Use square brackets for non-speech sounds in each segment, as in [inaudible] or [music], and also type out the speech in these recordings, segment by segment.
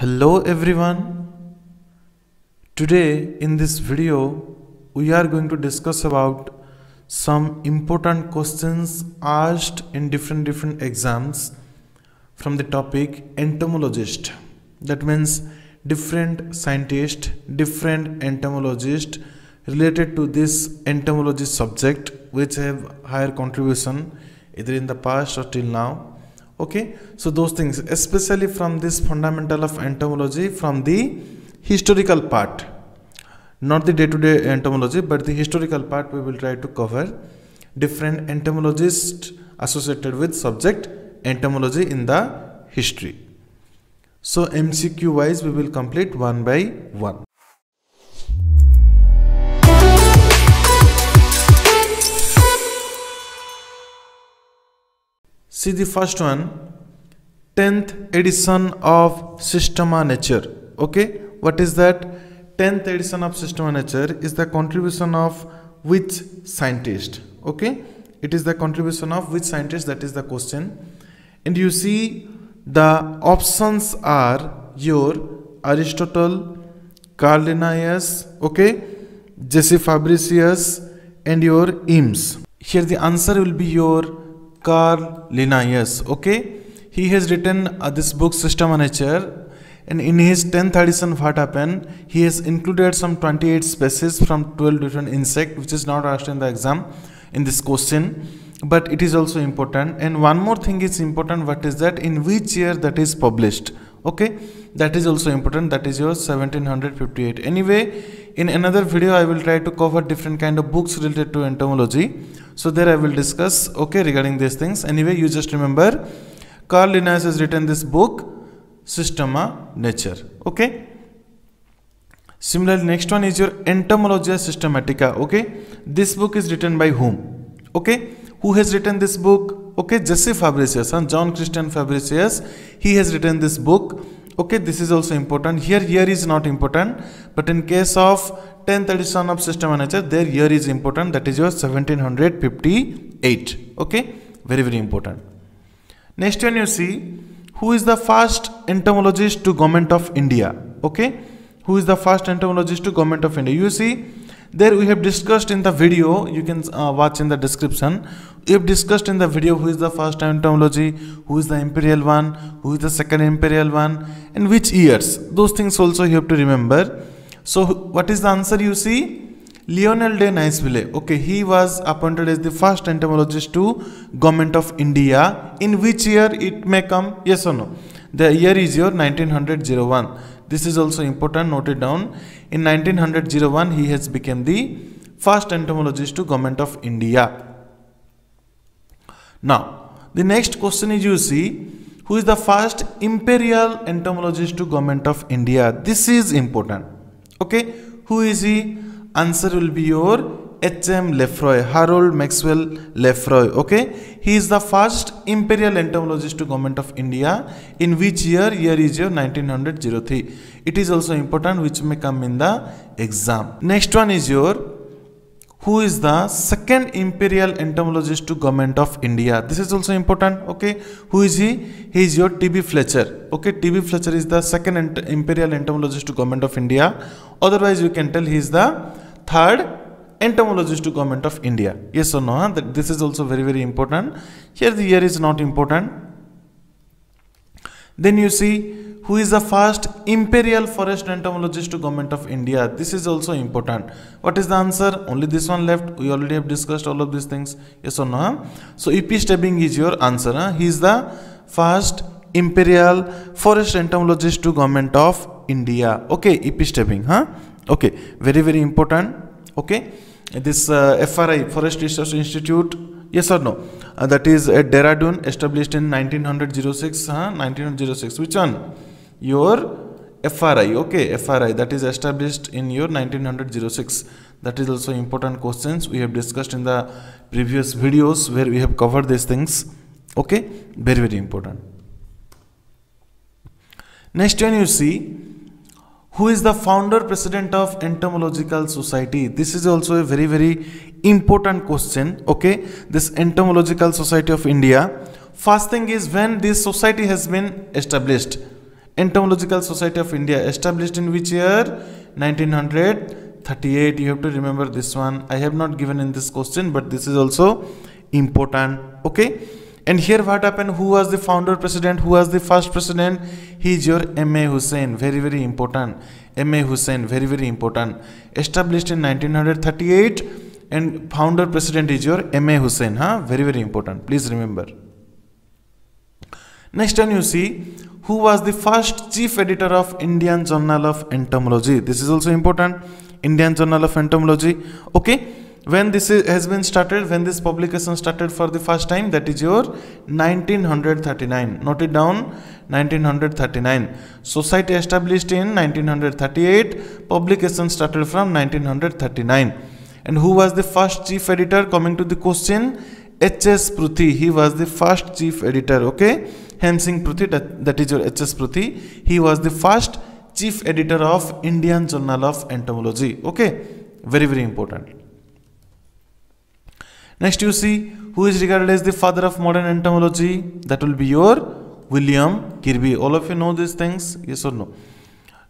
Hello everyone. Today in this video we are going to discuss about some important questions asked in different different exams from the topic entomologist. That means different scientist, different entomologist related to this entomology subject which have higher contribution either in the past or till now okay? So those things especially from this fundamental of entomology from the historical part. Not the day-to-day entomology but the historical part we will try to cover. Different entomologists associated with subject entomology in the history. So mcq wise we will complete one by one See the first one 10th edition of Systema Nature. Okay, what is that? 10th edition of Systema Nature is the contribution of which scientist? Okay, it is the contribution of which scientist that is the question. And you see the options are your Aristotle, Carl Linnaeus, okay, J.C. Fabricius, and your Imms. Here the answer will be your Carl Linnaeus. Okay, he has written uh, this book System Systema Nature, and in his 10th edition, what happened? He has included some 28 species from 12 different insects, which is not asked in the exam in this question, but it is also important. And one more thing is important. What is that? In which year that is published? Okay, that is also important. That is your 1758. Anyway, in another video, I will try to cover different kind of books related to entomology. So there i will discuss okay regarding these things. Anyway you just remember carl linnaeus has written this book systema nature. Okay? Similarly next one is your entomologia systematica. Okay? This book is written by whom? Okay? Who has written this book okay J.C. Fabricius and john christian fabricius he has written this book. Okay this is also important. Here year is not important but in case of 10th edition of Systema Nature their year is important. That is your 1758 okay very very important. Next one you see who is the first entomologist to government of India? Okay who is the first entomologist to government of India? You see there we have discussed in the video you can uh, watch in the description. We have discussed in the video who is the first entomology who is the imperial one who is the second imperial one and which years. Those things also you have to remember. So what is the answer you see? Lionel de Niceville okay he was appointed as the first entomologist to government of India. In which year it may come? Yes or no? The year is your 1901 this is also important note it down. In 1901 he has become the first entomologist to government of india. Now the next question is you see who is the first imperial entomologist to government of india? This is important. Okay who is he? Answer will be your H.M. Lefroy, Harold Maxwell Lefroy. Okay, he is the first imperial entomologist to government of India. In which year? Year is your 1903. It is also important which may come in the exam. Next one is your who is the second imperial entomologist to government of India. This is also important. Okay, who is he? He is your T.B. Fletcher. Okay, T.B. Fletcher is the second imperial entomologist to government of India. Otherwise, you can tell he is the third entomologist to government of India. Yes or no? That this is also very very important. Here the year is not important. Then you see who is the first imperial forest entomologist to government of India. This is also important. What is the answer? Only this one left. We already have discussed all of these things. Yes or no? So E.P. Stebbing is your answer. Huh? He is the first imperial forest entomologist to government of India. Okay, E.P. Stebbing. Huh? Okay, very very important. Okay this uh, FRI Forest Research Institute yes or no? Uh, that is at Dehradun established in 1906 huh? 1906 which one? Your FRI okay FRI that is established in your 1906 that is also important questions we have discussed in the previous videos where we have covered these things. Okay very very important. Next one you see who is the founder president of entomological society? This is also a very very important question okay? This entomological society of india. First thing is when this society has been established. Entomological society of india established in which year? 1938 you have to remember this one. I have not given in this question but this is also important okay and here what happened? Who was the founder president? Who was the first president? He is your M.A. Husain very very important. Ma hussein very very important. Established in 1938 and founder president is your M.A. Husain huh? Very very important. Please remember. Next one you see who was the first chief editor of indian journal of entomology? This is also important. Indian journal of entomology. Okay when this is, has been started when this publication started for the first time that is your 1939 note it down 1939 society established in 1938 publication started from 1939 and who was the first chief editor? Coming to the question hs pruthi. He was the first chief editor okay? Hem Singh pruthi that, that is your hs pruthi. He was the first chief editor of indian journal of entomology okay? Very very important Next you see who is regarded as the father of modern entomology that will be your William Kirby. All of you know these things yes or no.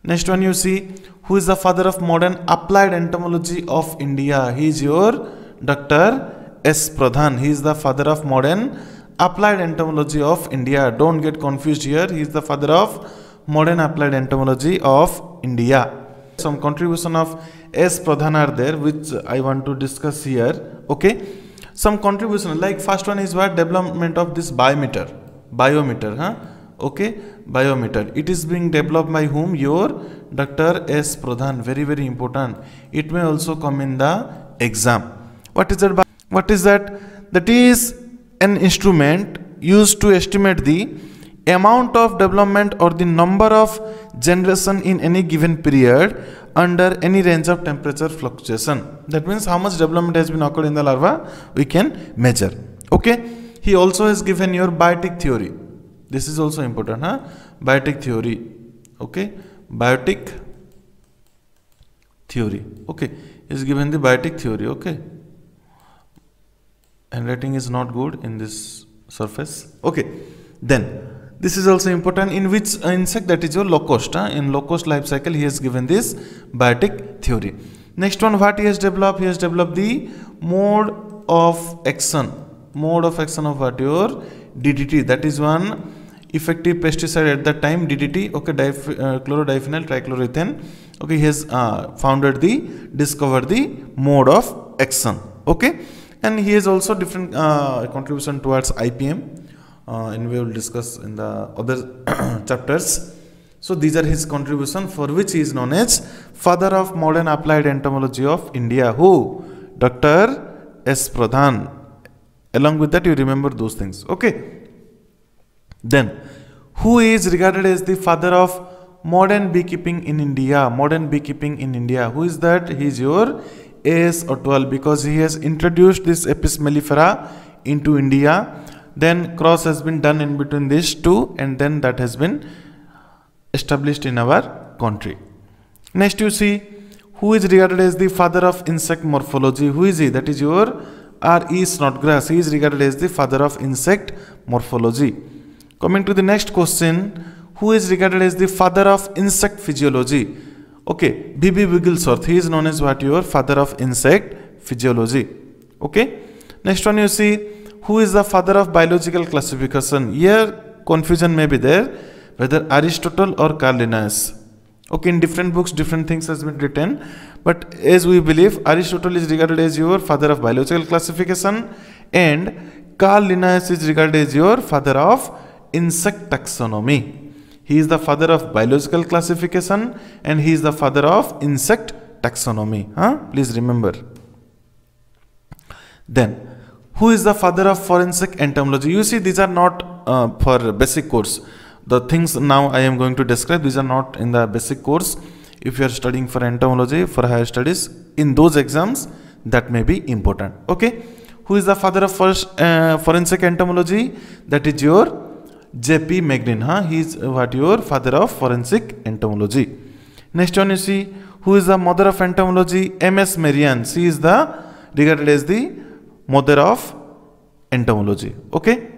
Next one you see who is the father of modern applied entomology of India. He is your Dr. S. Pradhan. He is the father of modern applied entomology of India. Don't get confused here. He is the father of modern applied entomology of India. Some contribution of S. Pradhan are there which I want to discuss here. Okay some contribution like first one is what? Development of this biometer. Biometer huh? Okay biometer. It is being developed by whom? Your dr s. Pradhan. Very very important. It may also come in the exam. What is that what is that? That is an instrument used to estimate the amount of development or the number of generation in any given period under any range of temperature fluctuation. That means how much development has been occurred in the larva we can measure. Okay. He also has given your biotic theory. This is also important. Huh? Biotic theory. Okay. Biotic theory. Okay. Is given the biotic theory. Okay. And Handwriting is not good in this surface. Okay. Then this is also important. In which insect? That is your locust huh? in locust life cycle he has given this biotic theory. Next one what he has developed? He has developed the mode of action. Mode of action of what? Your ddt that is one effective pesticide at that time ddt okay dif uh, chlorodiphenyl trichloroethane okay he has uh, founded the discovered the mode of action. Okay? And he has also different uh, contribution towards ipm Uh, and we will discuss in the other [clears throat] chapters. So these are his contribution for which he is known as father of modern applied entomology of India. Who? Dr. S. Pradhan. Along with that you remember those things. Okay. Then who is regarded as the father of modern beekeeping in India? Modern beekeeping in India. Who is that? He is your A.S. Atwal because he has introduced this Apis mellifera into India then cross has been done in between these two and then that has been established in our country. Next you see who is regarded as the father of insect morphology? Who is he? That is your R.E. Snodgrass. He is regarded as the father of insect morphology. Coming to the next question who is regarded as the father of insect physiology? Okay V.B. Wigglesworth. He is known as what? Your father of insect physiology. Okay next one you see who is the father of biological classification? Here confusion may be there whether aristotle or carl linnaeus okay in different books different things has been written. But as we believe aristotle is regarded as your father of biological classification and carl linnaeus is regarded as your father of insect taxonomy. He is the father of biological classification and he is the father of insect taxonomy. Huh? please remember. Then who is the father of forensic entomology? You see these are not uh, for basic course. The things now i am going to describe these are not in the basic course. If you are studying for entomology for higher studies in those exams that may be important. Okay? Who is the father of first, uh, forensic entomology? That is your jp Megnin huh? he is what your father of forensic entomology. Next one you see who is the mother of entomology? Ms Merian she is the regarded as the mother of entomology okay?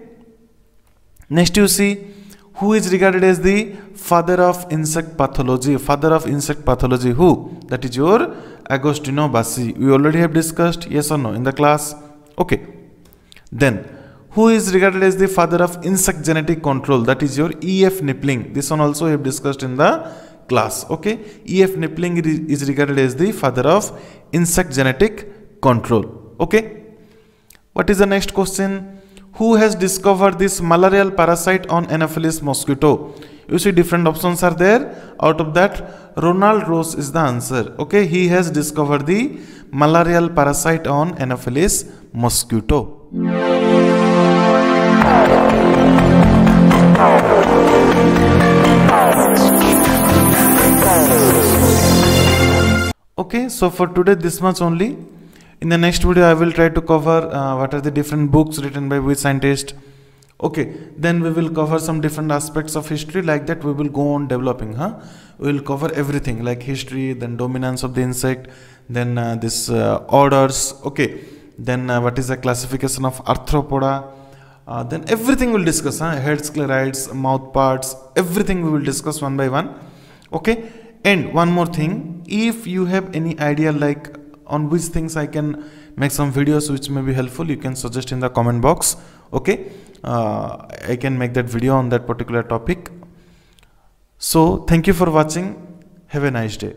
Next you see who is regarded as the father of insect pathology? Father of insect pathology who? That is your agostino bassi. We already have discussed yes or no in the class? Okay. Then who is regarded as the father of insect genetic control? That is your ef knipling this one also we have discussed in the class okay? Ef knipling is regarded as the father of insect genetic control okay what is the next question who has discovered this malarial parasite on Anopheles mosquito? You see different options are there. Out of that, Ronald Ross is the answer. Okay, he has discovered the malarial parasite on Anopheles mosquito. Okay, so for today this much only in the next video i will try to cover uh, what are the different books written by which scientist. Okay then we will cover some different aspects of history like that. We will go on developing huh? We will cover everything like history then dominance of the insect then uh, this uh, orders. Okay then uh, what is the classification of arthropoda? Uh, then everything we'll discuss huh? head sclerites mouth parts everything we will discuss one by one. Okay and one more thing. If you have any idea like on which things I can make some videos which may be helpful you can suggest in the comment box okay? Uh, I can make that video on that particular topic. So thank you for watching. Have a nice day